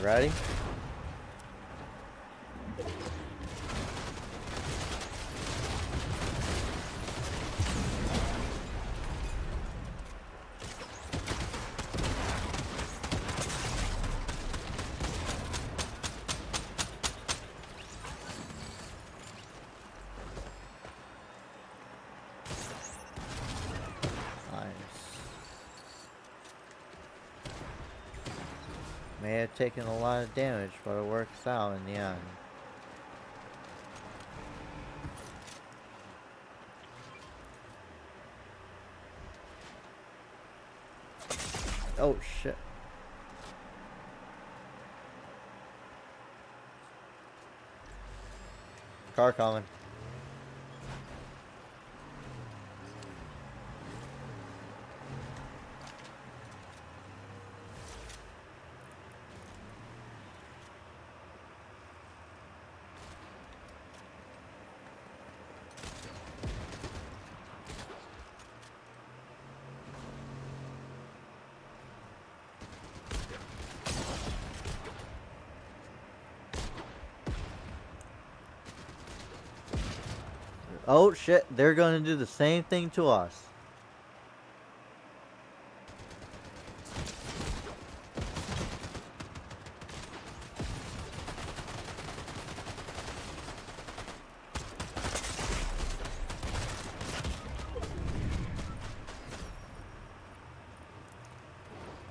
ready? May have taken a lot of damage, but it works out in the end. Oh shit. Car coming. Oh shit, they're gonna do the same thing to us.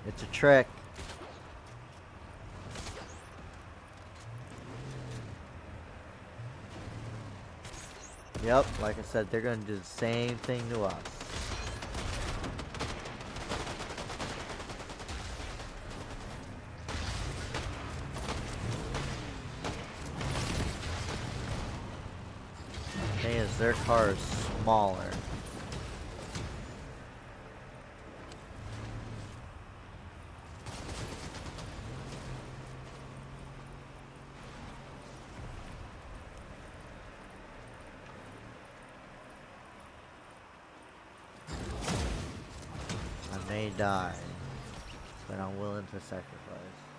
It's a trick. Yep, like I said, they're gonna do the same thing to us. Thing is, their car is smaller. I die, but I'm willing to sacrifice.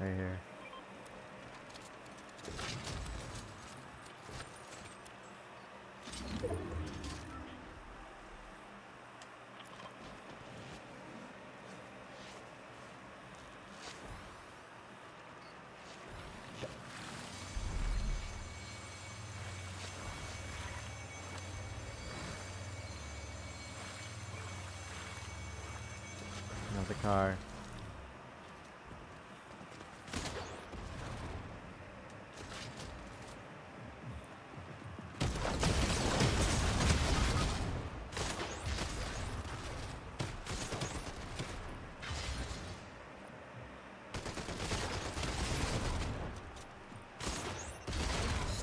Right here. Another car.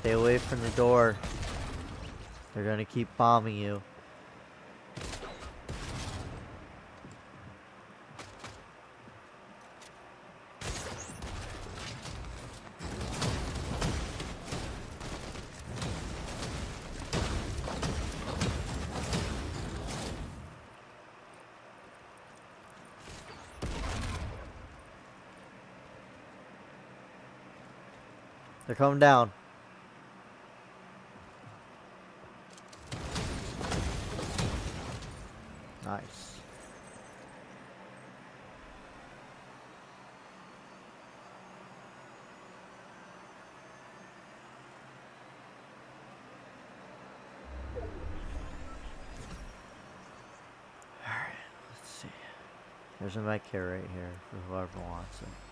Stay away from the door. They're gonna keep bombing you. They're coming down. Nice. Alright, let's see. There's a med kit right here for whoever wants it.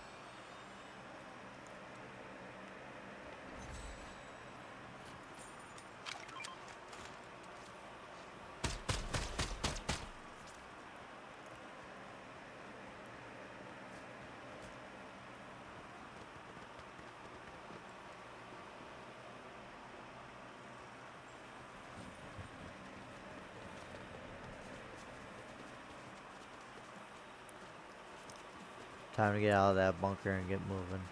Time to get out of that bunker and get moving.